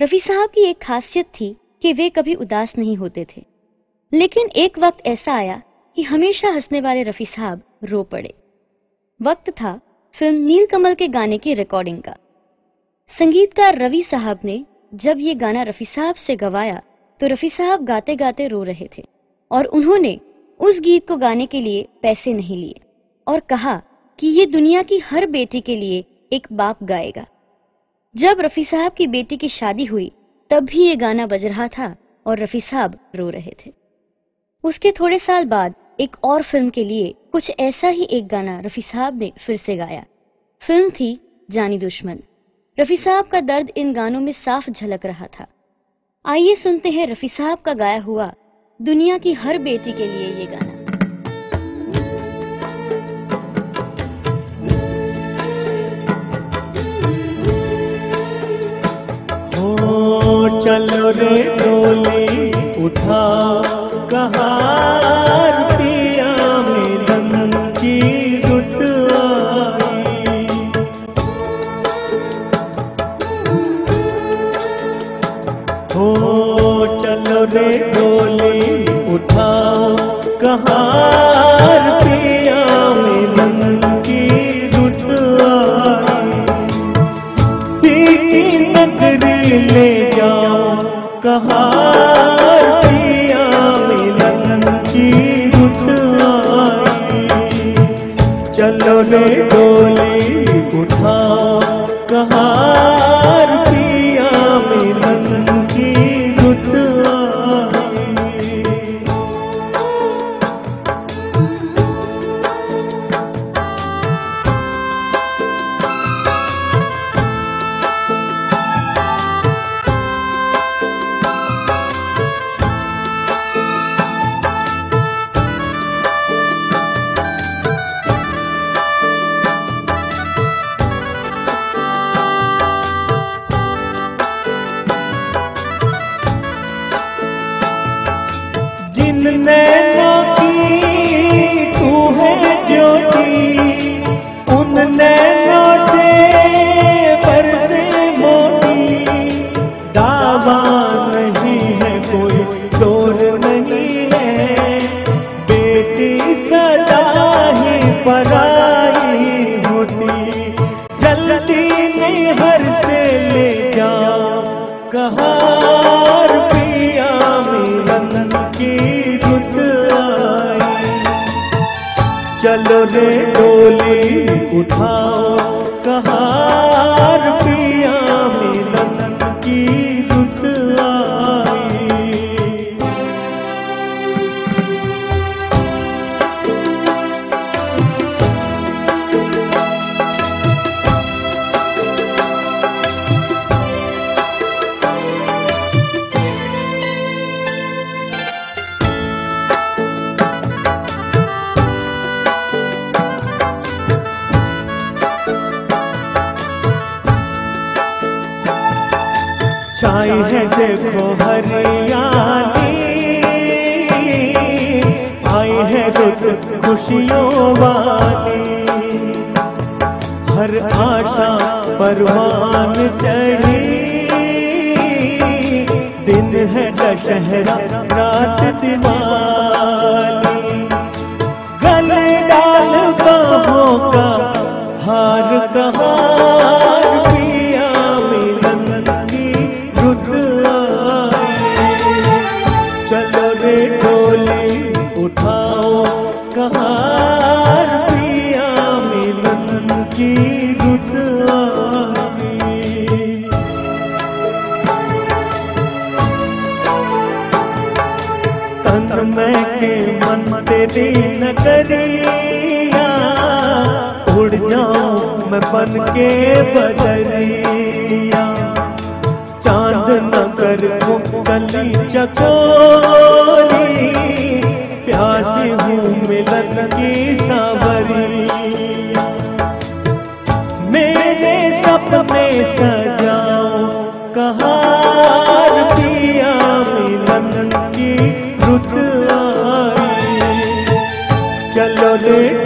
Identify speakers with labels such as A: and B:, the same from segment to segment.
A: रफी साहब की एक खासियत थी कि वे कभी उदास नहीं होते थे। लेकिन एक वक्त ऐसा आया कि हमेशा हंसने वाले रफी साहब रो पड़े। वक्त था फ़िल्म नीलकमल के गाने की रिकॉर्डिंग का। संगीतकार रवि साहब ने जब ये गाना रफी साहब से गवाया तो रफी साहब गाते गाते रो रहे थे और उन्होंने उस गीत को गाने के लिए पैसे नहीं लिए और कहा कि ये दुनिया की हर बेटी के लिए एक बाप गाएगा। जब रफी साहब की बेटी की शादी हुई, तब भी ये गाना बज रहा था और रफी साहब रो रहे थे। उसके थोड़े साल बाद एक और फ़िल्म के लिए कुछ ऐसा ही एक गाना रफी साहब ने फिर से गाया। फ़िल्म थी जानी दुश्मन। रफी साहब का दर्द इन गानों में साफ़ झलक रहा था। आइए सुनते हैं रफी साहब का गाया हुआ दुनिया की हर बेटी के लिए ये गाना।
B: चलो रे डोली उठा। कहार पिया मिलन की रुत हो चलो रे डोली उठा। कहार पिया मिलन की रुत नगरी ले जाओ कहार पिया मिलन की रुत आई चलो रे नैनों तू है ज्योति। उन नैनों से नहीं है कोई, चोर है। बेटी सदा ही पराई जल्दी नहीं हर ले जाओ कहार चलो रे डोली उठाओ कहार। देखो हरियाली। आई है रुत खुशियों वाली। हर आशा परवान चढ़ी। दिन है दशहरा, रात तन में के मन तेरी नगरिया उड़ जाऊँ मैं बन के बदरिया चाँद नगर गली चकोरी। प्यासी हूँ मिलन की मेरे सपने सजाओ चलो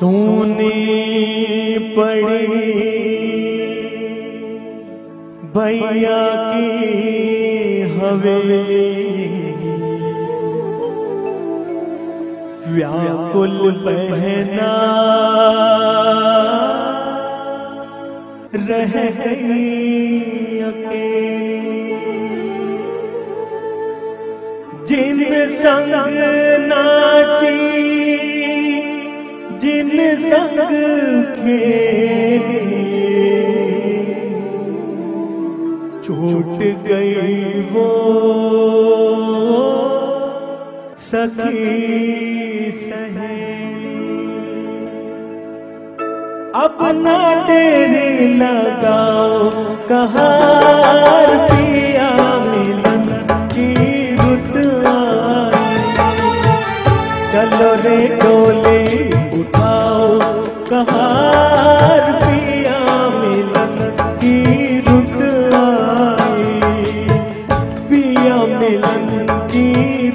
B: सुनी पड़ी। भैया की हवेली। व्याकुल बहना। रह जिन संग संग छूट गई वो सखी सहेली। अपना तेरे लगाओ कहार कहार पिया मिलन की रुत आई पिया मिलन की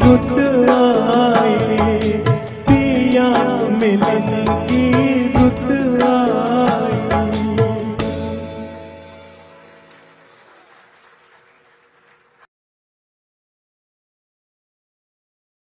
B: रुत आई पिया मिलन की